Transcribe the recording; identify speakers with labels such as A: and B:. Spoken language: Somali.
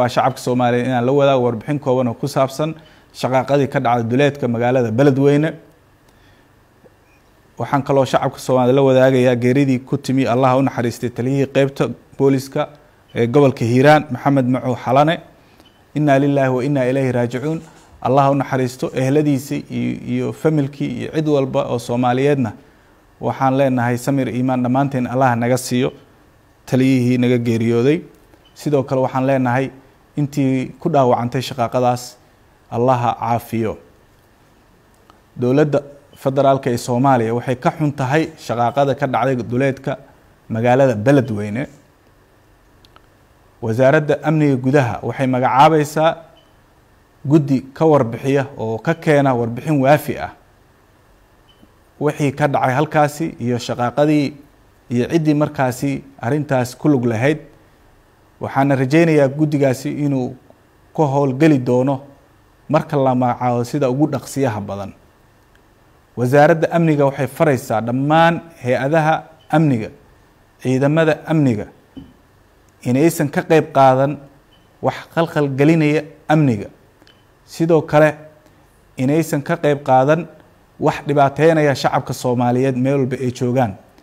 A: waa shacabka soomaaliyeed inaan la wadaago warbixin kooban oo ku saabsan shaqaaqadii ka dhacda duleedka magaalada beledweyne. Waxaan kaloo shacabka soomaaliyed la wadaagayaa geeridii ku timi allaha u naxariistay taliyihii qeybta booliska ee gobolka hiiraan maxamed macu xalane. Inaa lilaahi wa inaa ilayhi raajicuun. Allaha u naxariisto ehladiisii iyo familkii iyo cid walba oo soomaaliyeedna. Waxaan leenahay samir iimaan dhammaanteen allah naga siiyo taliyihii naga geeriyooday. Sidoo kale waxaan leenahay intii ku dhaawacantay shaqaaqadaas allaha caafiyo. Dowladda federaalka ee soomaaliya waxay ka xun tahay shaqaaqada ka dhacday duleedka magaalada beledweyne. Wasaaradda amniga gudaha waxay magacaabaysaa guddi ka warbixiya oo ka keena warbixin waafi ah. Wixii ka dhacay halkaasi iyo shaqaaqadii iyo ciddii markaasi arrintaas ku lug lahayd waxaana rajeynayaa guddigaasi inuu ka howlgeli doono marka la magacaabo sida ugu dhaqsiyaha badan. Wasaaradda amniga waxay faraysaa dhammaan hay'adaha amniga ciidamada amniga inaysan ka qeyb qaadan wax khalkhal gelinaya amniga. Sidoo kale inaysan ka qeyb qaadan wax dhibaateynaya shacabka soomaaliyeed meel walba ay joogaan